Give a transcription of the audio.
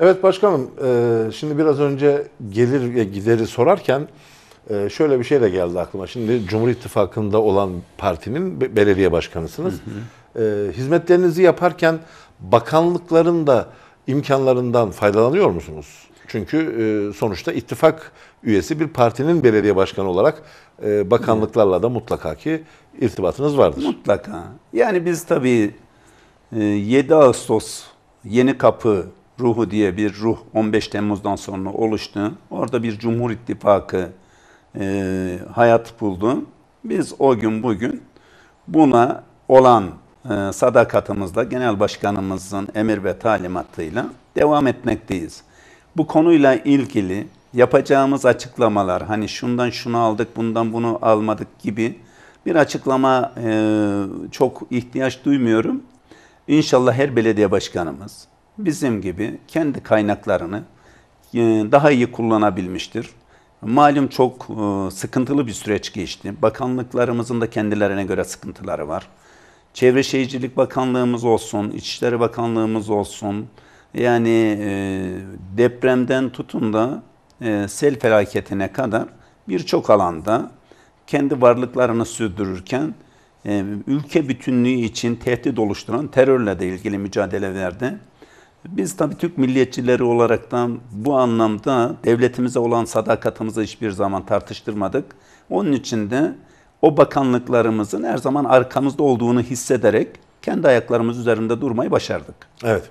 Evet başkanım, e, şimdi biraz önce gelir ve gideri sorarken e, şöyle bir şey de geldi aklıma. Şimdi Cumhur İttifakı'nda olan partinin be- belediye başkanısınız. E, Hizmetlerinizi yaparken bakanlıkların da imkanlarından faydalanıyor musunuz? Çünkü sonuçta ittifak üyesi bir partinin belediye başkanı olarak bakanlıklarla da mutlaka ki irtibatınız vardır. Mutlaka. Yani biz tabii e, 7 Ağustos Yeni Kapı ruhu diye bir ruh 15 Temmuz'dan sonra oluştu. Orada bir Cumhur İttifakı e, hayat buldu. Biz o gün bugün buna olan e, sadakatimizle genel başkanımızın emir ve talimatıyla devam etmekteyiz. Bu konuyla ilgili yapacağımız açıklamalar hani şundan şunu aldık bundan bunu almadık gibi bir açıklama e, çok ihtiyaç duymuyorum. İnşallah her belediye başkanımız bizim gibi kendi kaynaklarını e, daha iyi kullanabilmiştir. Malum çok e, sıkıntılı bir süreç geçti. Bakanlıklarımızın da kendilerine göre sıkıntıları var. Çevre Şehircilik Bakanlığımız olsun, İçişleri Bakanlığımız olsun. Yani e, depremden tutun da sel felaketine kadar birçok alanda kendi varlıklarını sürdürürken ülke bütünlüğü için tehdit oluşturan terörle de ilgili mücadelelerde biz tabii Türk milliyetçileri olaraktan bu anlamda devletimize olan sadakatimizi hiçbir zaman tartıştırmadık. Onun için de o bakanlıklarımızın her zaman arkamızda olduğunu hissederek kendi ayaklarımız üzerinde durmayı başardık. Evet.